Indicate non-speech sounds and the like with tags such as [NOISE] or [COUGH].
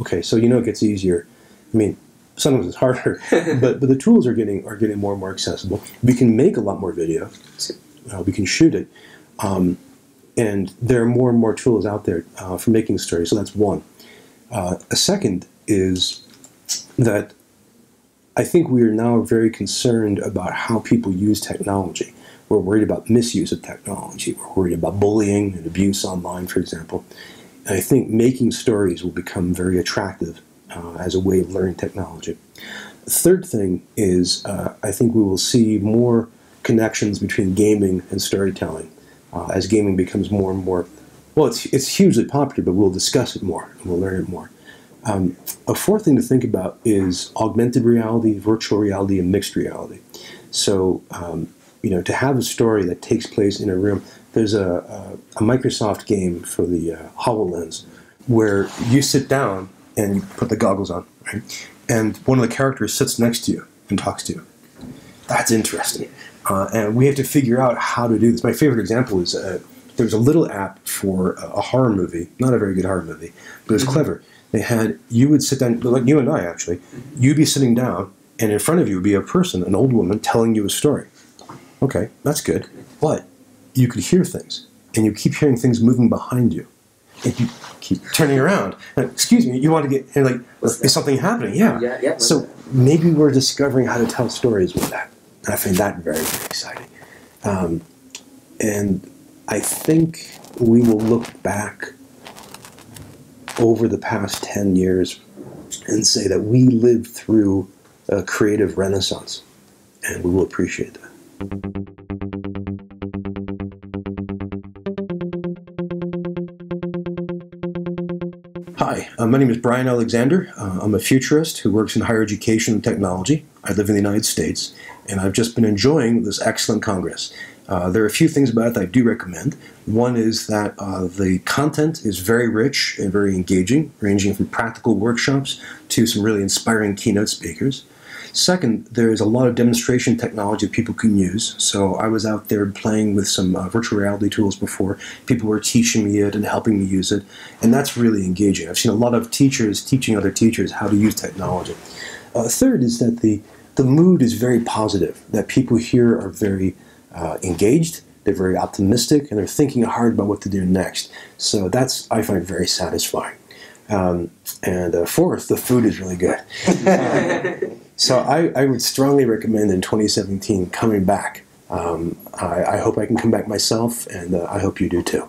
Okay, so you know it gets easier. I mean, sometimes it's harder, [LAUGHS] but but the tools are getting are getting more and more accessible. We can make a lot more video. Uh, we can shoot it, um, and there are more and more tools out there uh, for making stories. So that's one. Uh, a second is that I think we are now very concerned about how people use technology. We're worried about misuse of technology. We're worried about bullying and abuse online, for example. I think making stories will become very attractive uh, as a way of learning technology. The third thing is uh, I think we will see more connections between gaming and storytelling uh, as gaming becomes more and more, well, it's, it's hugely popular, but we'll discuss it more and we'll learn it more. Um, a fourth thing to think about is augmented reality, virtual reality, and mixed reality. So, um, you know, to have a story that takes place in a room, there's a, a, a Microsoft game for the uh, HoloLens where you sit down and you put the goggles on, right? And one of the characters sits next to you and talks to you. That's interesting. Uh, and we have to figure out how to do this. My favorite example is uh, there was a little app for a, a, horror movie, not a very good horror movie, but it was mm-hmm. clever. They had, you would sit down, like you and I actually, you'd be sitting down, and in front of you would be a person, an old woman, telling you a story. Okay, that's good. But you could hear things, and you keep hearing things moving behind you. And you keep turning around. And, Excuse me, you want to get, and like, is something happening? Yeah. yeah, yeah so maybe we're discovering how to tell stories with that. And I find that very, very exciting. Um, and I think we will look back over the past 10 years and say that we lived through a creative renaissance, and we will appreciate that. Hi, uh, my name is Bryan Alexander. Uh, I'm a futurist who works in higher education and technology. I live in the United States, and I've just been enjoying this excellent Congress. Uh, there are a few things about it that I do recommend. One is that uh, the content is very rich and very engaging, ranging from practical workshops to some really inspiring keynote speakers. Second, there's a lot of demonstration technology people can use. So I was out there playing with some uh, virtual reality tools before. People were teaching me it and helping me use it, and that's really engaging. I've seen a lot of teachers teaching other teachers how to use technology. Uh, third is that the the mood is very positive. That people here are very uh, engaged, they're very optimistic, and they're thinking hard about what to do next. So that's, I find, very satisfying. Um, and uh, fourth, the food is really good. [LAUGHS] [LAUGHS] so I, I, would strongly recommend in 2017 coming back. Um, I, I, hope I can come back myself, and uh, I hope you do too.